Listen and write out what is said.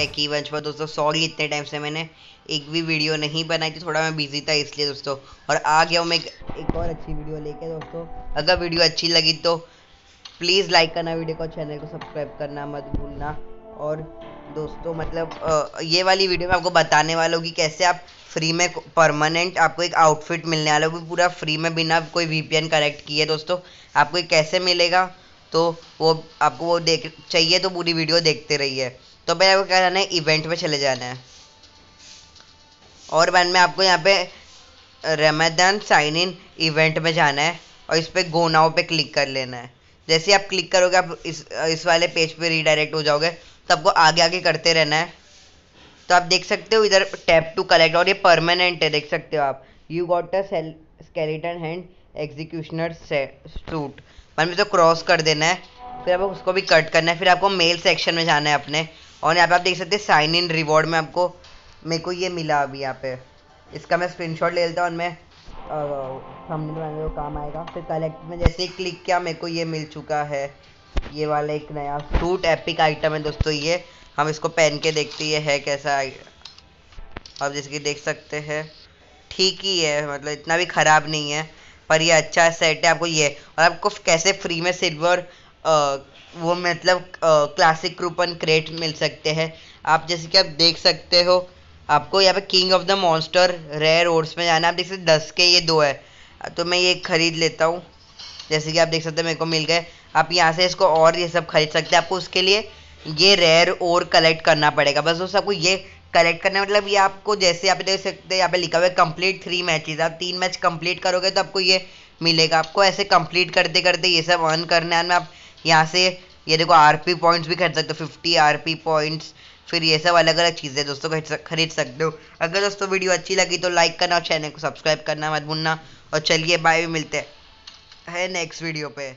Lucky वंश पर दोस्तों सॉरी इतने टाइम से मैंने एक भी वीडियो नहीं बनाई थी थोड़ा मैं बिज़ी था इसलिए दोस्तों। और आ गया हूँ मैं एक, और अच्छी वीडियो लेके दोस्तों। अगर वीडियो अच्छी लगी तो प्लीज़ लाइक करना वीडियो को चैनल को सब्सक्राइब करना मत भूलना। और दोस्तों मतलब ये वाली वीडियो में आपको बताने वाला हूँ कि कैसे आप फ्री में परमानेंट आपको एक आउटफिट मिलने वाला होगी पूरा फ्री में बिना कोई वीपीएन कनेक्ट किए दोस्तों आपको कैसे मिलेगा? तो वो आपको वो देख चाहिए तो पूरी वीडियो देखते रहिए। तो भाई आपको क्या जाना है? इवेंट में चले जाना है। और बाद में आपको यहाँ पे रमदान साइन इन इवेंट में जाना है और इस पर गो नाउ पे क्लिक कर लेना है। जैसे आप क्लिक करोगे, आप इस इस वाले पेज पे रीडायरेक्ट हो जाओगे तो आपको आगे आगे करते रहना है। तो आप देख सकते हो इधर टैप टू कलेक्ट और ये परमानेंट है, देख सकते हो आप। You got a skeleton hand executioner suit मन तो क्रॉस कर देना है, फिर आपको उसको भी कट करना है। फिर आपको मेल सेक्शन में जाना है अपने। और यहाँ पे आप देख सकते हैं साइन इन रिवॉर्ड में आपको, मेरे को ये मिला अभी यहाँ पे। इसका मैं स्क्रीनशॉट ले लेता हूँ मैं सामने बनाने को काम आएगा। फिर कलेक्ट में जैसे ही क्लिक किया, मेरे को ये मिल चुका है। ये वाला एक नया सूट एपिक आइटम है दोस्तों ये। हम इसको पहन के देखते ये है कैसा आप जैसे कि देख सकते हैं। ठीक ही है मतलब इतना भी ख़राब नहीं है, पर ये अच्छा सेट है आपको ये। और आपको कैसे फ्री में सिल्वर वो मतलब क्लासिक क्रूपन क्रेट मिल सकते हैं। आप जैसे कि आप देख सकते हो, आपको यहाँ पे king of the monster rare ores में जाना आप देख सकते दस के ये दो है। तो मैं ये खरीद लेता हूँ। जैसे कि आप देख सकते हैं, मेरे को मिल गए। आप यहाँ से इसको और ये सब खरीद सकते हैं। आपको उसके लिए ये रेयर और कलेक्ट करना पड़ेगा। बस उस आपको ये कलेक्ट करना मतलब ये आपको जैसे आप देख सकते हैं, यहाँ पे लिखा हुआ है कंप्लीट थ्री मैचेस आप तीन मैच कंप्लीट करोगे तो आपको ये मिलेगा। आपको ऐसे कंप्लीट करते करते ये सब अर्न करने में आप यहाँ से, ये देखो आरपी पॉइंट्स भी खरीद सकते हो फिफ्टी आरपी पॉइंट्स फिर ये सब अलग अलग चीज़ें दोस्तों खरीद सकते हो। अगर दोस्तों वीडियो अच्छी लगी तो लाइक करना और चैनल को सब्सक्राइब करना मत भूलना। और चलिए बाय भी मिलते हैं नेक्स्ट वीडियो पे।